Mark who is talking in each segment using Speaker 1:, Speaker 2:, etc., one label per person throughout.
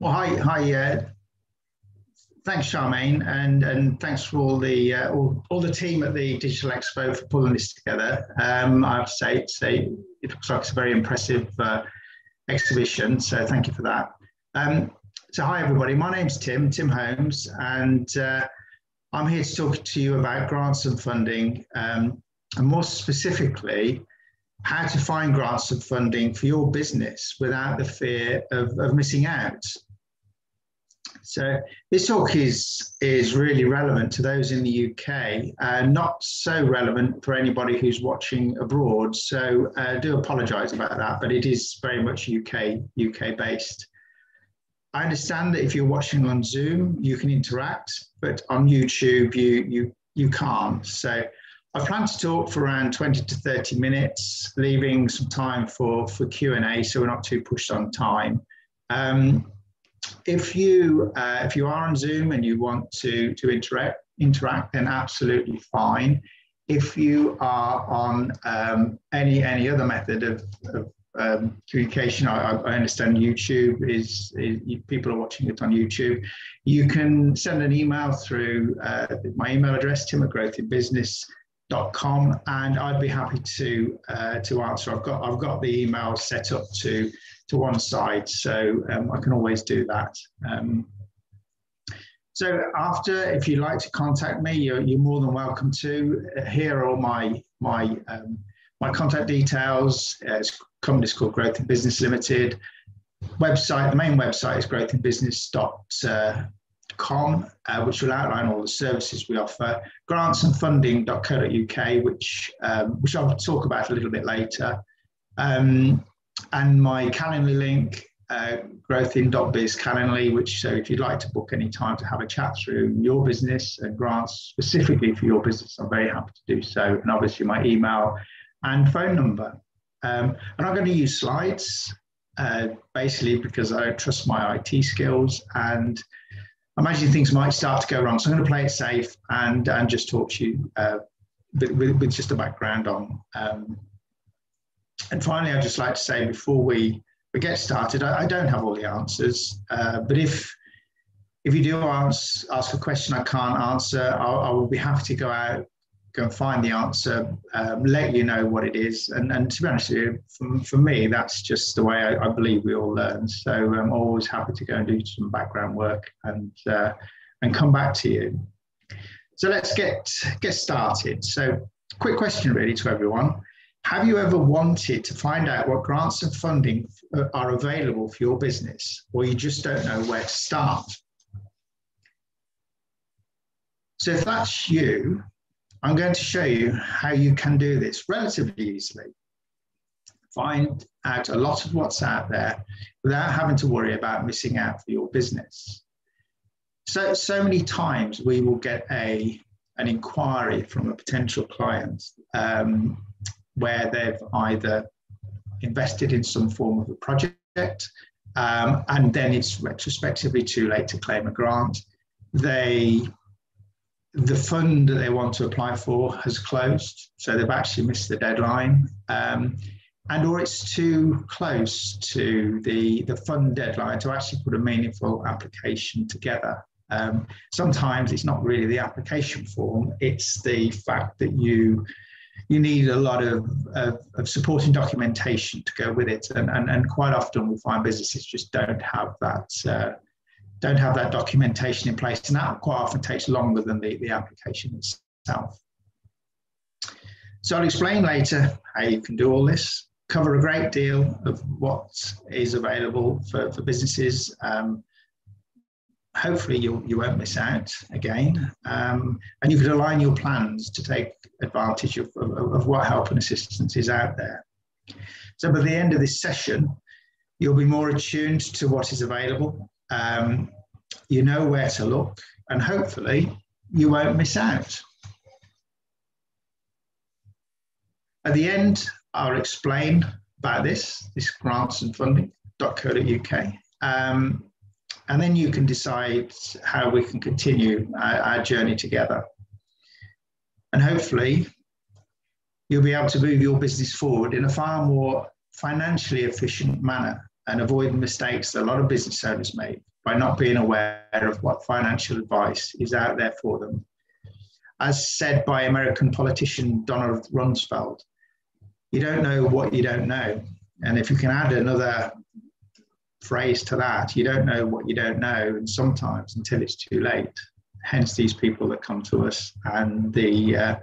Speaker 1: Well, hi, hi. Uh, thanks, Charmaine, and and thanks for all the uh, all, all the team at the Digital Expo for pulling this together. Um, I have to say, say it looks like it's a very impressive uh, exhibition. So thank you for that. Um, so hi everybody, my name's Tim, Tim Holmes, and uh, I'm here to talk to you about grants and funding, um, and more specifically, how to find grants and funding for your business without the fear of, of missing out. So this talk is, is really relevant to those in the UK, uh, not so relevant for anybody who's watching abroad. So I uh, do apologise about that, but it is very much UK, UK based. I understand that if you're watching on Zoom, you can interact, but on YouTube, you, you, you can't. So I plan to talk for around 20 to 30 minutes, leaving some time for, for Q&A so we're not too pushed on time. Um, if you uh, if you are on Zoom and you want to to interact interact, then absolutely fine. If you are on um, any any other method of, of um, communication, I, I, understand YouTube is, is, people are watching it on YouTube. You can send an email through uh, my email address, tim at growthinbusiness.com, and I'd be happy to uh, to answer. I've got I've got the email set up to to one side. So um, I can always do that. Um, so after, if you'd like to contact me, you're, you're more than welcome to. Here are all my, my, um, my contact details. Uh, it's company's called Growth in Business Limited. Website, the main website is growthinbusiness.com, uh, which will outline all the services we offer. Grants and Grantsandfunding.co.uk, which, um, which I'll talk about a little bit later. Um, and my Calendly link, uh, growthin.biz Calendly, which so if you'd like to book any time to have a chat through your business and grants specifically for your business, I'm very happy to do so. And obviously my email and phone number. Um, and I'm going to use slides uh, basically because I trust my IT skills and I imagine things might start to go wrong. So I'm going to play it safe and, and just talk to you uh, with, with, just a background on um, and finally, I'd just like to say before we, we get started, I, I don't have all the answers, uh, but if if you do ask, ask a question I can't answer, I'll, I will be happy to go out, go and find the answer, um, let you know what it is. And, and to be honest with you, for, for me, that's just the way I, I believe we all learn. So I'm always happy to go and do some background work and, uh, and come back to you. So let's get, get started. So quick question really to everyone. Have you ever wanted to find out what grants and funding are available for your business, or you just don't know where to start? So if that's you, I'm going to show you how you can do this relatively easily. Find out a lot of what's out there without having to worry about missing out for your business. So, so many times we will get a, an inquiry from a potential client um, where they've either invested in some form of a project um, and then it's retrospectively too late to claim a grant. They, the fund that they want to apply for has closed, so they've actually missed the deadline. Um, and or it's too close to the, the fund deadline to actually put a meaningful application together. Um, sometimes it's not really the application form, it's the fact that you you need a lot of, of, of, supporting documentation to go with it. And, and, and quite often we find businesses just don't have that, uh, don't have that documentation in place. And that quite often takes longer than the, the application itself. So I'll explain later how you can do all this, cover a great deal of what is available for, for businesses, um, hopefully you you won't miss out again. Um, and you could align your plans to take advantage of, of, of, what help and assistance is out there. So by the end of this session you'll be more attuned to what is available. Um, you know where to look and hopefully you won't miss out. At the end i'll explain about this this grants and funding.co.uk um, and then you can decide how we can continue our, our journey together. And hopefully, you'll be able to move your business forward in a far more financially efficient manner and avoid mistakes that a lot of business owners make by not being aware of what financial advice is out there for them. As said by American politician Donald Rumsfeld, you don't know what you don't know. And if you can add another phrase to that, you don't know what you don't know, and sometimes until it's too late. Hence, these people that come to us, and the uh,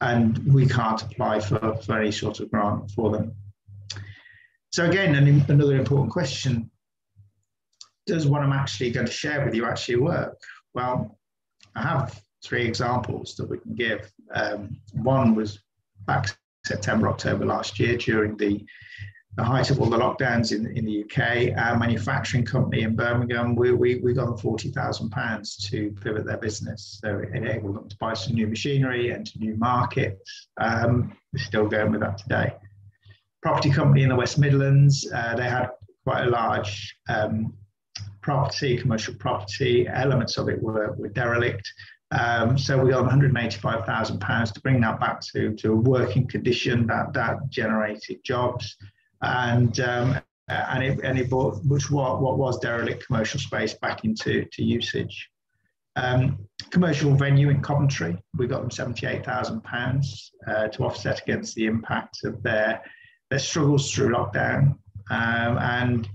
Speaker 1: and we can't apply for, for any sort of grant for them. So again, an, another important question: Does what I'm actually going to share with you actually work? Well, I have three examples that we can give. Um, one was back September, October last year during the, the height of all the lockdowns in, in the UK. Our manufacturing company in Birmingham, we, we, we got them £40,000 to pivot their business. So it enabled them to buy some new machinery, enter new markets. Um, we're still going with that today. Property company in the West Midlands, uh, they had quite a large um, property, commercial property. Elements of it were, were derelict. Um, so we got 185,000 pounds to bring that back to, to a working condition that that generated jobs, and um, and it and it brought which what what was derelict commercial space back into to usage. Um, commercial venue in Coventry, we got them 78,000 uh, pounds to offset against the impact of their their struggles through lockdown, um, and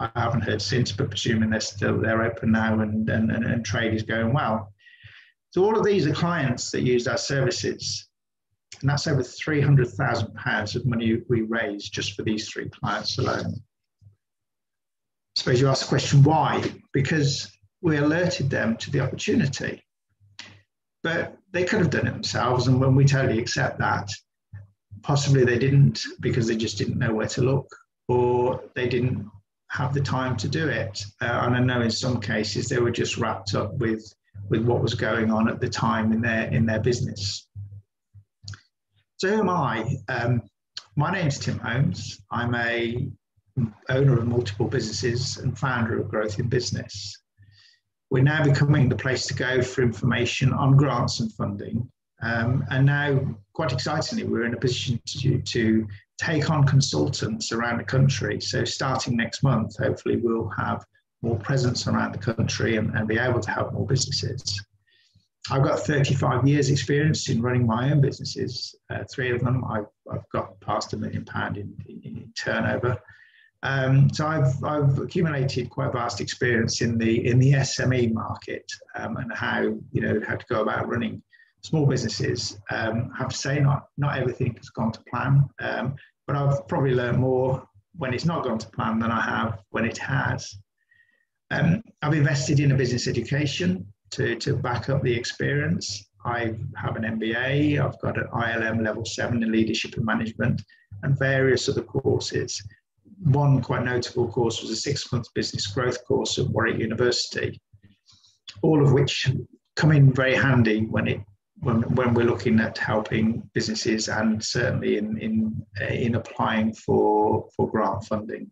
Speaker 1: I haven't heard since, but presuming they're still they're open now and and, and, and trade is going well. So all of these are clients that use our services. And that's over £300,000 of money we raised just for these three clients alone. I suppose you ask the question, why? Because we alerted them to the opportunity. But they could have done it themselves, and when we totally accept that, possibly they didn't because they just didn't know where to look, or they didn't have the time to do it. Uh, and I know in some cases they were just wrapped up with with what was going on at the time in their in their business. So who am I? Um, my name's Tim Holmes. I'm a owner of multiple businesses and founder of Growth in Business. We're now becoming the place to go for information on grants and funding. Um, and now, quite excitingly, we're in a position to, to take on consultants around the country. So, starting next month, hopefully, we'll have more presence around the country and, and be able to help more businesses. I've got 35 years experience in running my own businesses. Uh, three of them I've, I've got past a million pound in, in, in turnover. Um, so I've, I've accumulated quite vast experience in the in the SME market um, and how you know how to go about running small businesses. Um, I have to say not not everything has gone to plan, um, but I've probably learned more when it's not gone to plan than I have when it has. Um, I've invested in a business education to, to back up the experience. I have an MBA, I've got an ILM level seven in leadership and management, and various other courses. One quite notable course was a six month business growth course at Warwick University, all of which come in very handy when it when, when we're looking at helping businesses and certainly in, in, in applying for, for grant funding.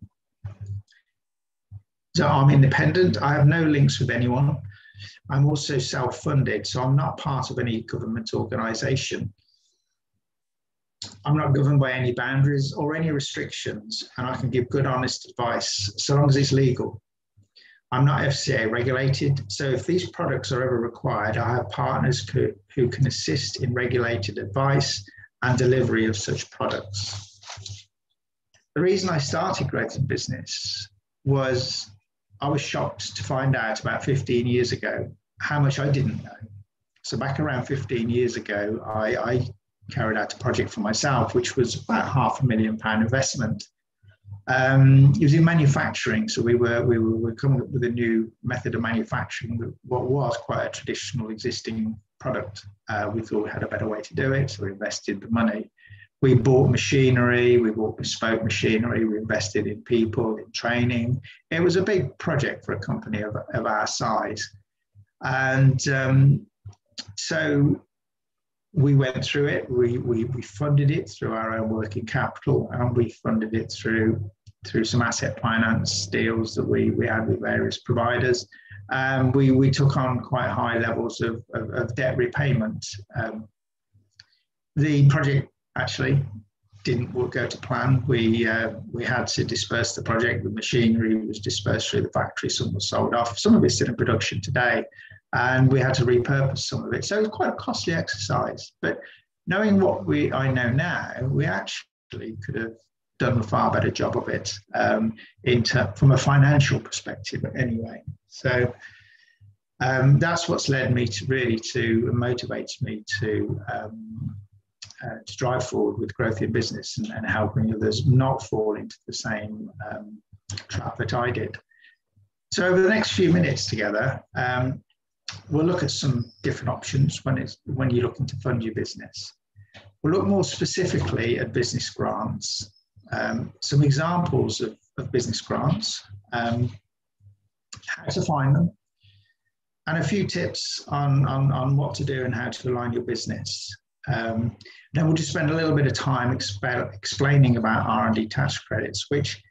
Speaker 1: So I'm independent. I have no links with anyone. I'm also self-funded, so I'm not part of any government organisation. I'm not governed by any boundaries or any restrictions, and I can give good, honest advice so long as it's legal. I'm not FCA regulated, so if these products are ever required, I have partners who, who can assist in regulated advice and delivery of such products. The reason I started in Business was I was shocked to find out about 15 years ago how much I didn't know. So back around 15 years ago, I, I carried out a project for myself, which was about half a million pound investment. Um, it was in manufacturing, so we were we were, we were coming up with a new method of manufacturing. What was quite a traditional existing product. Uh, we thought we had a better way to do it, so we invested the money we bought machinery, we bought bespoke machinery, we invested in people, in training. It was a big project for a company of, of our size. And um, so we went through it, we, we, we funded it through our own working capital, and we funded it through through some asset finance deals that we, we had with various providers. Um, we, we took on quite high levels of, of, of debt repayment. Um, the project actually didn't go to plan. We uh, we had to disperse the project. The machinery was dispersed through the factory. Some was sold off. Some of it's still in production today, and we had to repurpose some of it. So it was quite a costly exercise. But knowing what we I know now, we actually could have done a far better job of it um, in ter- from a financial perspective. Anyway, so. Um, that's what's led me to really to motivates me to um, uh, to drive forward with growth in business and, and, helping others not fall into the same um, trap that I did. So over the next few minutes together, um, we'll look at some different options when it's when you're looking to fund your business. We'll look more specifically at business grants, um, some examples of, of business grants, um, how to find them, and a few tips on, on, on what to do and how to align your business. Um, then we'll just spend a little bit of time exp- explaining about R&D tax credits, which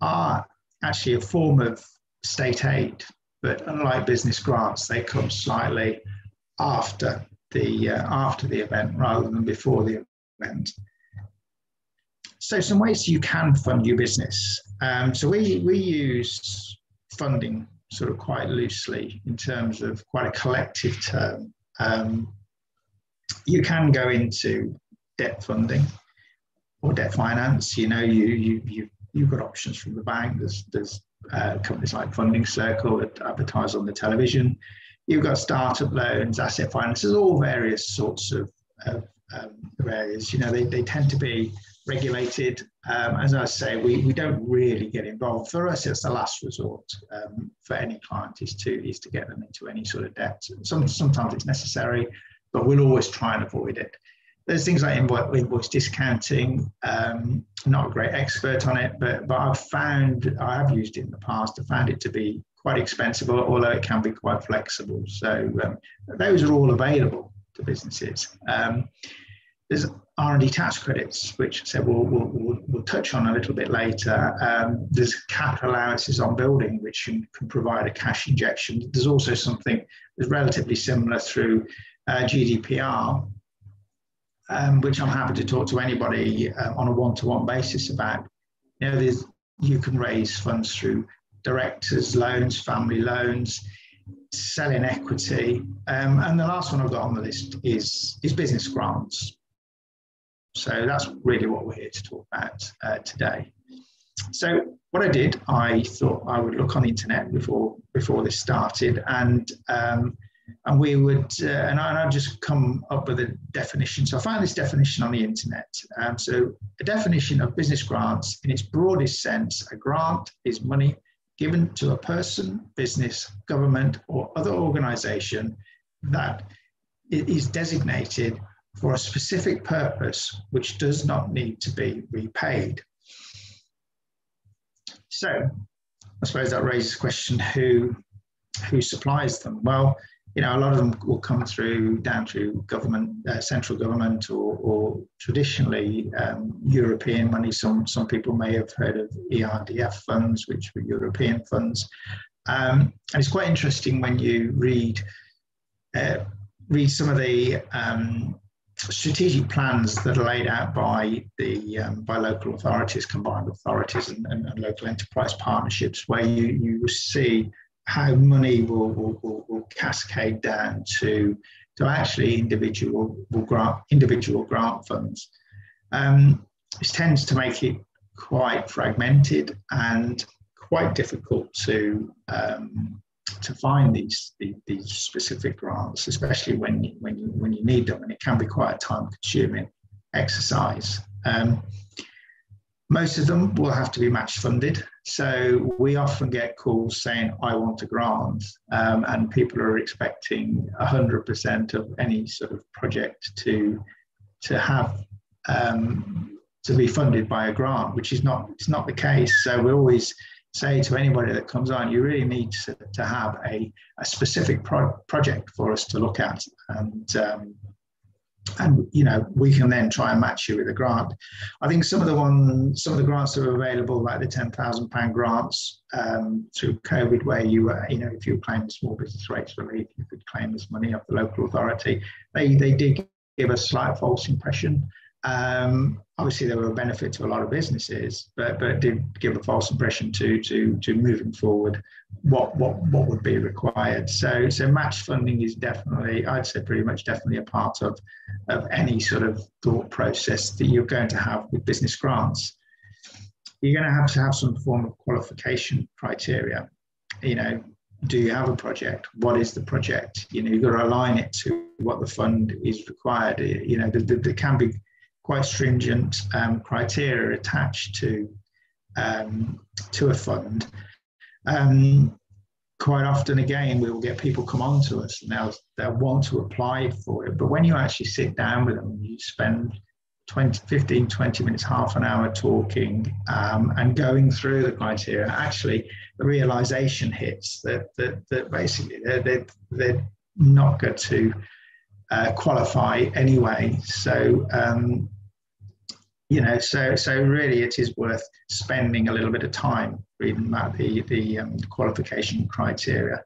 Speaker 1: are actually a form of state aid, but unlike business grants, they come slightly after the uh, after the event rather than before the event. So some ways you can fund your business. Um, so we we use funding sort of quite loosely in terms of quite a collective term. Um, you can go into debt funding or debt finance. You know, you you you you've got options from the bank. There's there's uh, companies like Funding Circle that advertise on the television. You've got startup loans, asset finance. There's all various sorts of, of, um, areas. You know, they, they tend to be regulated. Um, as I say, we, we don't really get involved. For us, it's the last resort um, for any client is to is to get them into any sort of debt. Some, sometimes it's necessary, but we'll always try and avoid it. There's things like invoice, discounting. Um, not a great expert on it, but but I've found I have used it in the past. I found it to be quite expensive, although it can be quite flexible. So um, those are all available to businesses. Um, there's R&D tax credits, which I said we'll, we'll, we'll, touch on a little bit later. Um, there's capital allowances on building, which can, can, provide a cash injection. There's also something that's relatively similar through GDPR, um, which I'm happy to talk to anybody uh, on a one-to-one basis about. You know, you can raise funds through directors' loans, family loans, selling equity, um, and the last one I've got on the list is is business grants. So that's really what we're here to talk about uh, today. So what I did, I thought I would look on the internet before before this started, and um, and we would, uh, and, I, would just come up with a definition. So I found this definition on the internet. Um, so a definition of business grants, in its broadest sense, a grant is money given to a person, business, government, or other organisation that is designated for a specific purpose which does not need to be repaid. So I suppose that raises the question who, who supplies them? Well, you know, a lot of them will come through down through government, uh, central government, or, or traditionally um, European money. Some some people may have heard of ERDF funds, which were European funds, um, and it's quite interesting when you read uh, read some of the um, strategic plans that are laid out by the um, by local authorities, combined authorities, and, and, and, local enterprise partnerships, where you you see how money will, will, will, will cascade down to to actually individual grant individual grant funds. Um, this tends to make it quite fragmented and quite difficult to um, to find these, these, these specific grants, especially when you, when you when you need them, and it can be quite a time-consuming exercise. Um, most of them will have to be match funded. So we often get calls saying, I want a grant, um, and people are expecting 100% of any sort of project to, to have um, to be funded by a grant, which is not, it's not the case. So we always say to anybody that comes on, you really need to, to have a, a specific pro- project for us to look at. And, um, and you know we can then try and match you with a grant. I think some of the one some of the grants that are available, like the ten thousand pound grants um, through COVID, where you were you know if you claim small business rates relief, you could claim this money off the local authority. They they did give a slight false impression. Um, obviously they were a benefit to a lot of businesses, but but it did give a false impression to to to moving forward what what what would be required. So so match funding is definitely I'd say pretty much definitely a part of of any sort of thought process that you're going to have with business grants. You're going to have to have some form of qualification criteria. You know, do you have a project? What is the project? You know, you've got to align it to what the fund is required. You know, there, there can be quite stringent um, criteria attached to um, to a fund. Um, quite often, again, we will get people come on to us and they'll, they'll want to apply for it. But when you actually sit down with them, you spend 20, 15, 20 minutes, half an hour talking um, and going through the criteria, actually the realization hits that, that, that basically they're, they're, they're not going to uh, qualify anyway. So, um, you know, so so really, it is worth spending a little bit of time reading about the the um, qualification criteria.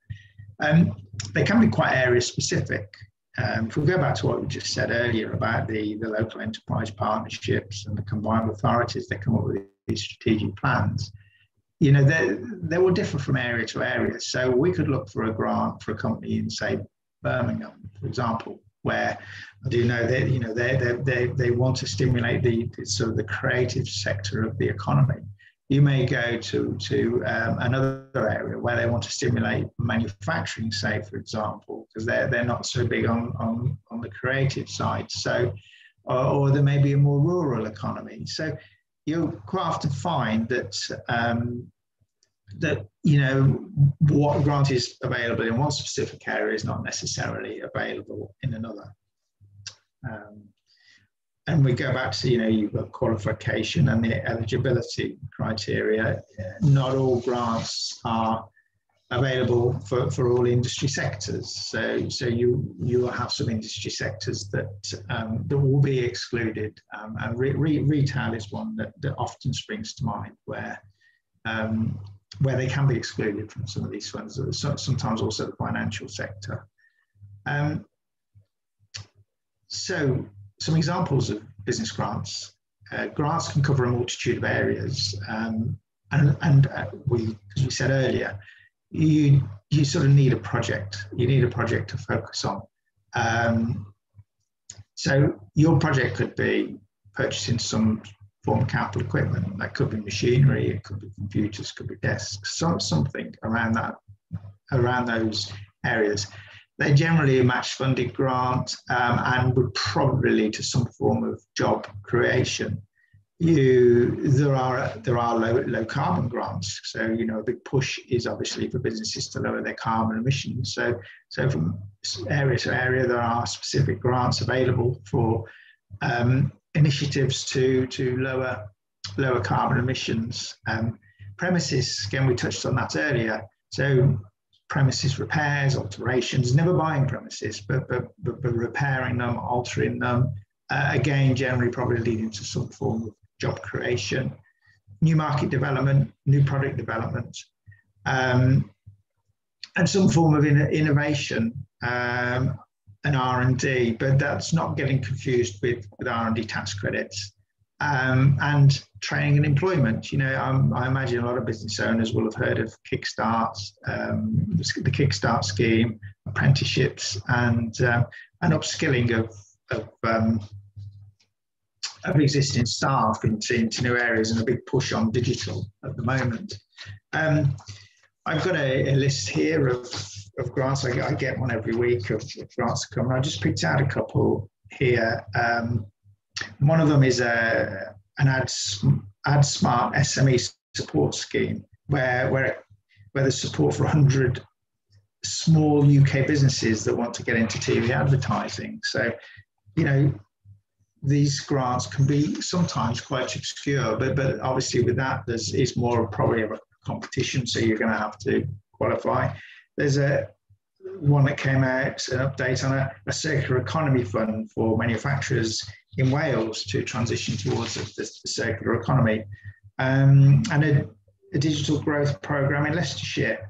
Speaker 1: Um, they can be quite area specific. Um, if we go back to what we just said earlier about the, the local enterprise partnerships and the combined authorities that come up with these strategic plans, you know, they, they will differ from area to area. So we could look for a grant for a company in, say, Birmingham, for example, where I do know that you know they they they, they want to stimulate the, the sort of the creative sector of the economy. You may go to to um, another area where they want to stimulate manufacturing, say for example, because they're they're not so big on on on the creative side. So, or, or there may be a more rural economy. So, you'll quite often find that um, that you know what grant is available in one specific area is not necessarily available in another. Um, and we go back to you know you've got qualification and the eligibility criteria. Not all grants are available for, for all industry sectors. So so you you will have some industry sectors that um, that will be excluded. Um, and re, re, retail is one that, that often springs to mind where um, where they can be excluded from some of these funds, sometimes also the financial sector. Um, so some examples of business grants. Uh, grants can cover a multitude of areas. Um, and and uh, we, as we said earlier, you, you sort of need a project. You need a project to focus on. Um, so your project could be purchasing some form of capital equipment. That could be machinery, it could be computers, could be desks, so, something around that, around those areas. They're generally a match funded grant um, and would probably lead to some form of job creation. You, there are there are low, low carbon grants. So you know a big push is obviously for businesses to lower their carbon emissions. So so from area to area there are specific grants available for um, initiatives to to lower lower carbon emissions. Um, premises, again, we touched on that earlier. So premises repairs, alterations, never buying premises, but, but, but, but repairing them, altering them, uh, again, generally probably leading to some form of job creation, new market development, new product development, um, and some form of in innovation. Um, an R&D, but that's not getting confused with, with R&D tax credits. Um, and training and employment. You know, um, I imagine a lot of business owners will have heard of Kickstart, um, the Kickstart scheme, apprenticeships, and uh, and upskilling of of, um, of existing staff into, into new areas, and a big push on digital at the moment. Um, I've got a, a list here of of grants. I, I get one every week of, of grants to come. I just picked out a couple here. Um, one of them is a, an ad, AdSmart SME support scheme where, where, where there's support for 100 small UK businesses that want to get into TV advertising. So, you know, these grants can be sometimes quite obscure, but, but obviously with that, there's is more probably of a competition, so you're going to have to qualify. There's a one that came out, an update on a, a circular economy fund for manufacturers in Wales to transition towards the, the circular economy, um, and a, a, digital growth program in Leicestershire,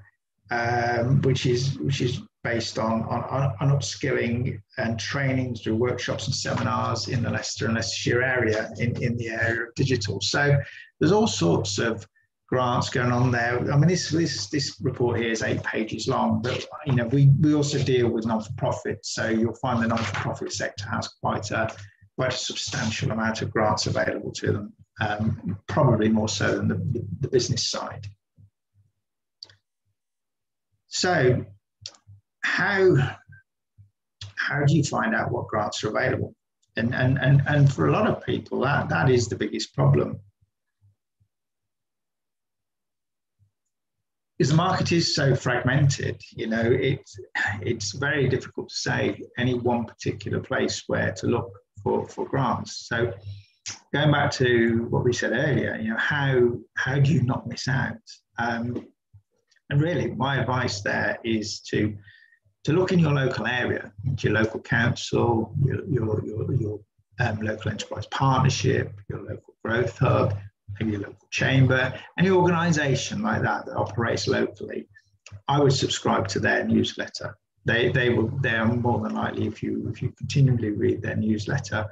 Speaker 1: um, which is which is based on, on, on upskilling and training through workshops and seminars in the Leicester and Leicestershire area in, in the area of digital. So there's all sorts of grants going on there. I mean, this this this report here is eight pages long, but you know, we we also deal with non-for-profit, so you'll find the non-for-profit sector has quite a quite a substantial amount of grants available to them, um, probably more so than the, the business side. So, how how do you find out what grants are available? And and and and for a lot of people, that that is the biggest problem. Because the market is so fragmented, you know, it's it's very difficult to say any one particular place where to look for, for grants. So going back to what we said earlier, you know, how how do you not miss out? Um, and really, my advice there is to to look in your local area, your local council, your your your, your um, local enterprise partnership, your local growth hub, maybe your local chamber, any organisation like that that operates locally. I would subscribe to their newsletter they they will they are more than likely if you if you continually read their newsletter,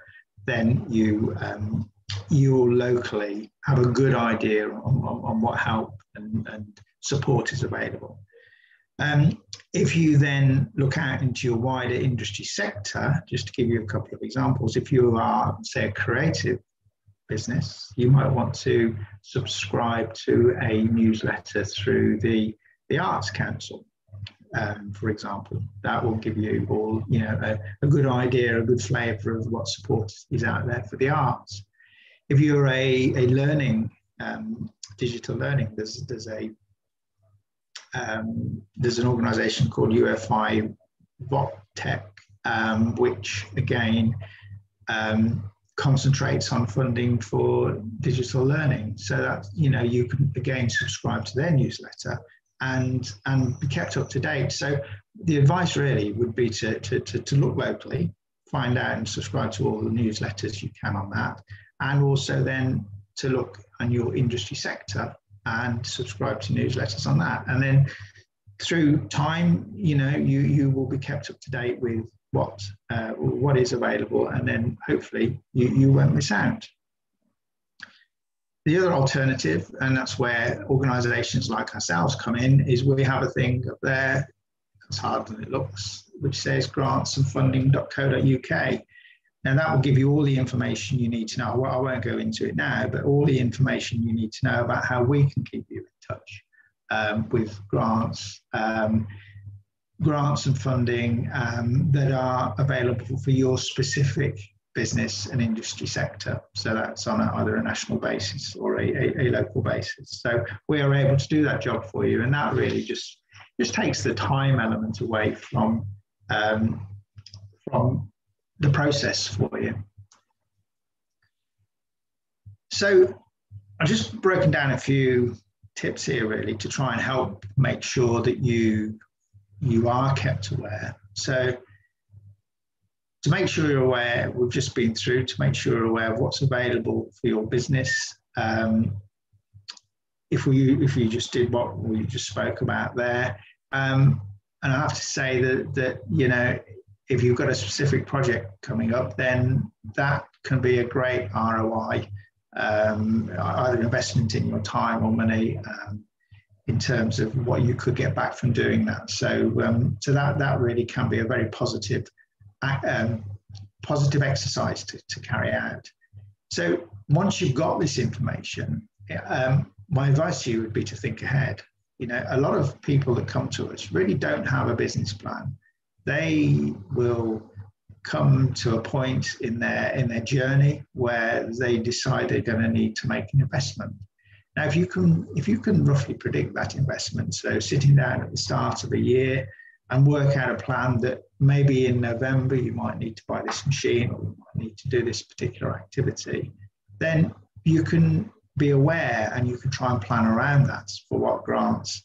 Speaker 1: then you um, you will locally have a good idea on, on, on what help and, and, support is available. Um, if you then look out into your wider industry sector, just to give you a couple of examples, if you are, say, a creative business, you might want to subscribe to a newsletter through the, the Arts Council um, for example. That will give you all, you know, a, a good idea, a good flavour of what support is out there for the arts. If you're a, a learning, um, digital learning, there's, there's a um, there's an organisation called UFI VocTech, um, which again um, concentrates on funding for digital learning. So that you know you can again subscribe to their newsletter and and be kept up to date. So the advice really would be to, to, to, to, look locally, find out and subscribe to all the newsletters you can on that, and also then to look on your industry sector and subscribe to newsletters on that. And then through time, you know, you you will be kept up to date with what uh, what is available, and then hopefully you, you won't miss out. The other alternative, and that's where organisations like ourselves come in, is we have a thing up there, it's harder than it looks, which says grantsandfunding.co.uk. Now that will give you all the information you need to know. Well, I won't go into it now, but all the information you need to know about how we can keep you in touch um, with grants, um, grants and funding um, that are available for your specific business and industry sector. So that's on a, either a national basis or a, a, a, local basis. So we are able to do that job for you, and that really just just takes the time element away from um, from the process for you. So I've just broken down a few tips here really to try and help make sure that you you are kept aware. So to make sure you're aware, we've just been through to make sure you're aware of what's available for your business. Um, if we if you just did what we just spoke about there, um, and I have to say that that you know if you've got a specific project coming up, then that can be a great ROI, um, either investment in your time or money um, in terms of what you could get back from doing that. So um, so that that really can be a very positive um, positive exercise to, to carry out. So once you've got this information, um, my advice to you would be to think ahead. You know, a lot of people that come to us really don't have a business plan. They will come to a point in their in their journey where they decide they're going to need to make an investment. Now, if you can if you can roughly predict that investment, so sitting down at the start of a year and work out a plan that maybe in November you might need to buy this machine or you might need to do this particular activity, then you can be aware and you can try and plan around that for what grants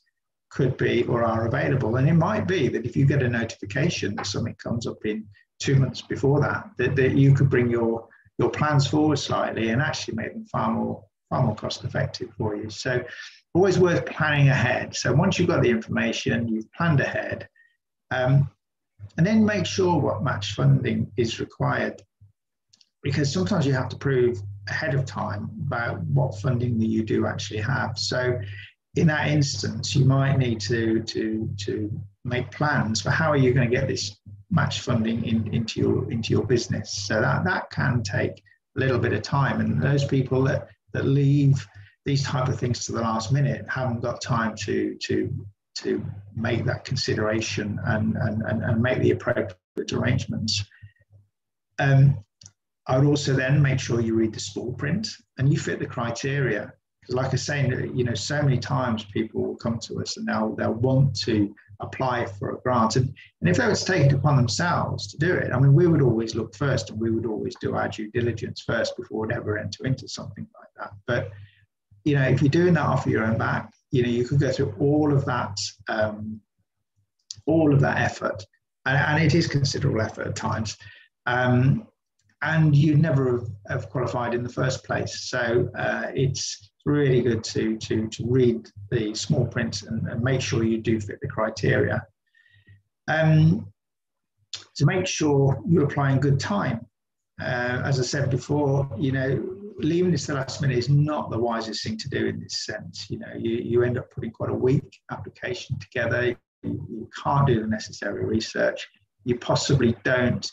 Speaker 1: could be or are available. And it might be that if you get a notification that something comes up in two months before that, that, that you could bring your, your plans forward slightly and actually make them far more far more cost effective for you. So always worth planning ahead. So once you've got the information, you've planned ahead, Um, and then make sure what match funding is required because sometimes you have to prove ahead of time about what funding that you do actually have. So in that instance, you might need to, to, to make plans for how are you going to get this match funding in, into, your, into your business. So that, that can take a little bit of time. And those people that, that leave these type of things to the last minute haven't got time to, to, to make that consideration and, and, and, and make the appropriate arrangements. Um, I would also then make sure you read the small print and you fit the criteria. Because like I say, you know, so many times people will come to us and they'll, they'll want to apply for a grant. And, and if they were to take it upon themselves to do it, I mean, we would always look first and we would always do our due diligence first before we'd ever enter into something like that. But, you know, if you're doing that off of your own back, you know, you could go through all of that, um, all of that effort. And, and it is considerable effort at times. Um, and you'd never have, qualified in the first place. So uh, it's really good to, to, to read the small print and, and make sure you do fit the criteria. Um, to make sure you apply in good time. Uh, as I said before, you know, leaving this the last minute is not the wisest thing to do in this sense. You know, you, you end up putting quite a weak application together. You, you can't do the necessary research. You possibly don't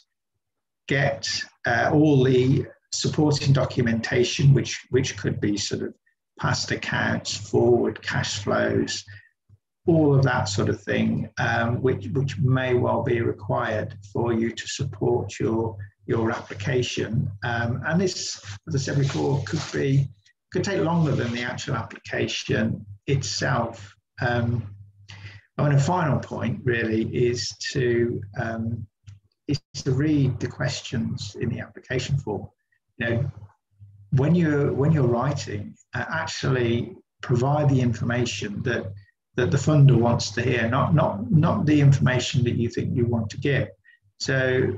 Speaker 1: get uh, all the supporting documentation, which, which could be sort of past accounts, forward cash flows, all of that sort of thing, um, which, which may well be required for you to support your, your application. Um, and this, as I said before, could be could take longer than the actual application itself. Um, and a final point really is to um, is to read the questions in the application form. You know, when you're when you're writing, uh, actually provide the information that that the funder wants to hear, not not not the information that you think you want to give. So,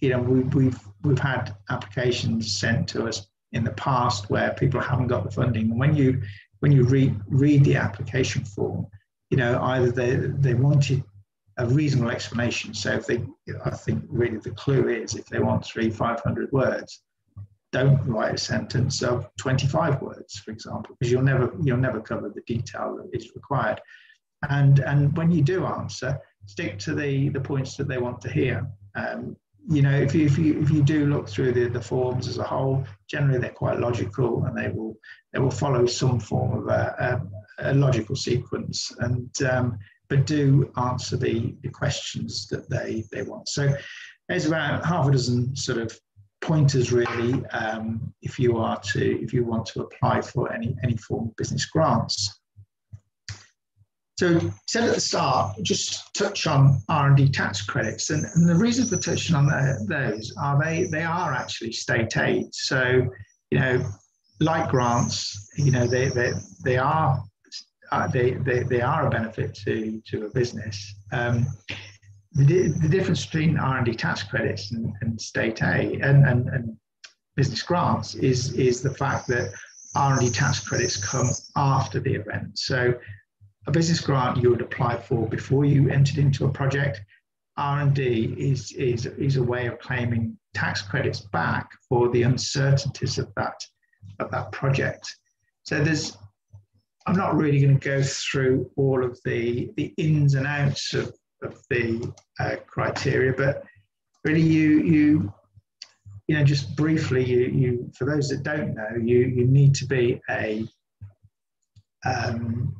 Speaker 1: you know, we, we've we've had applications sent to us in the past where people haven't got the funding, and when you when you read read the application form, you know, either they they wanted a reasonable explanation. So if they, I think really the clue is if they want three, 500 words, don't write a sentence of 25 words, for example, because you'll never, you'll never cover the detail that is required. And, and when you do answer, stick to the, the points that they want to hear. Um, you know, if you, if you, if you do look through the, the forms as a whole, generally they're quite logical and they will, they will follow some form of a, a, a logical sequence. And, um, but do answer the, the questions that they, they want. So there's about half a dozen sort of pointers really um, if you are to if you want to apply for any any form of business grants. So said at the start, just touch on R&D tax credits, and, and the reason for touching on the, those are they they are actually state aid. So you know, like grants, you know they they they are uh, they, they, they are a benefit to, to a business. Um, the, the difference between R&D tax credits and, and state aid and, and, and business grants is, is the fact that R&D tax credits come after the event. So a business grant you would apply for before you entered into a project. R&D is, is, is a way of claiming tax credits back for the uncertainties of that, of that project. So there's I'm not really going to go through all of the, the ins and outs of, of the uh, criteria, but really you, you, you know, just briefly, you, you, for those that don't know, you, you need to be a, um,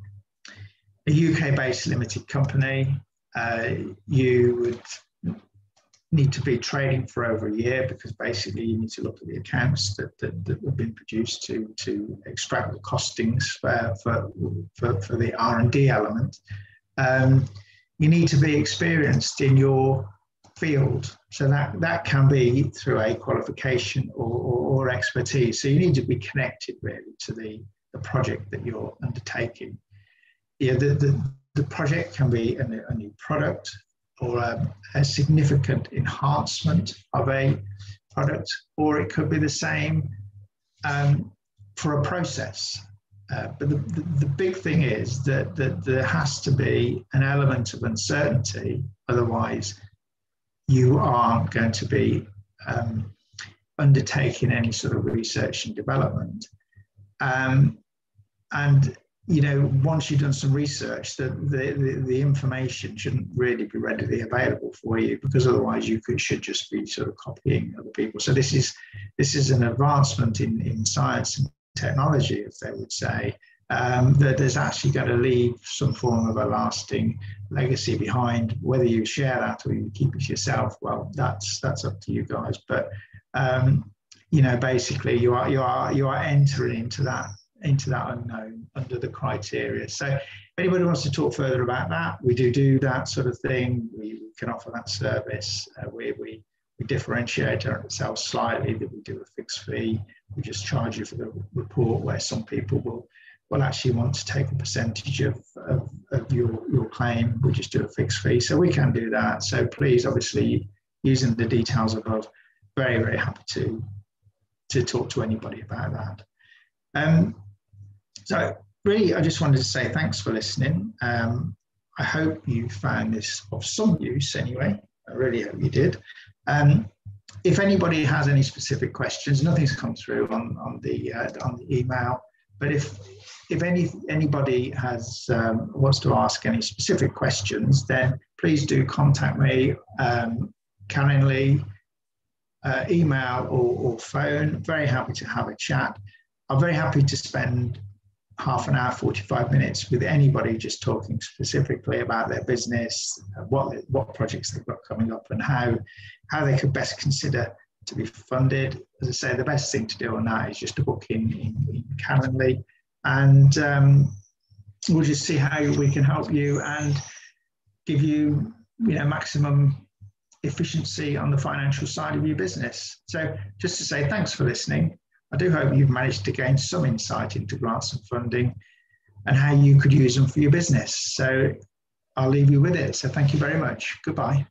Speaker 1: a UK based limited company. Uh, you would need to be trading for over a year because basically you need to look at the accounts that, that, that have been produced to, to extract the costings for, for, for, for the R&D element. Um, you need to be experienced in your field. So that, that can be through a qualification or, or, or expertise. So you need to be connected really to the, the project that you're undertaking. Yeah, the, the, the project can be a, a new product, or a, a significant enhancement of a product, or it could be the same um, for a process. Uh, but the, the, big thing is that, that there has to be an element of uncertainty, otherwise, you aren't going to be um, undertaking any sort of research and development. Um, and you know, once you've done some research, the, the, the, the, information shouldn't really be readily available for you because otherwise you could, should just be sort of copying other people. So this is this is an advancement in, in science and technology, as they would say, um, that is actually going to leave some form of a lasting legacy behind. Whether you share that or you keep it yourself, well, that's that's up to you guys. But um, you know, basically, you are you are you are entering into that into that unknown under the criteria. So if anybody wants to talk further about that, we do do that sort of thing. We, we can offer that service. Uh, we, we, we differentiate ourselves slightly that we do a fixed fee. We just charge you for the report where some people will, will actually want to take a percentage of, of, of your, your claim. We just do a fixed fee. So we can do that. So please, obviously, using the details above, very, very happy to, to talk to anybody about that. Um, so really, I just wanted to say thanks for listening. Um, I hope you found this of some use anyway. I really hope you did. Um, if anybody has any specific questions, nothing's come through on, on, the, uh, on the email, but if, if any, anybody has um, wants to ask any specific questions, then please do contact me, um, Lee, uh, email or, or phone. Very happy to have a chat. I'm very happy to spend half an hour, 45 minutes with anybody just talking specifically about their business, what, what projects they've got coming up and how, how they could best consider to be funded. As I say, the best thing to do on that is just to book in, in, in Calendly and um, we'll just see how we can help you and give you, you know, maximum efficiency on the financial side of your business. So just to say thanks for listening. I do hope you've managed to gain some insight into grants and funding and how you could use them for your business. So I'll leave you with it. So thank you very much. Goodbye.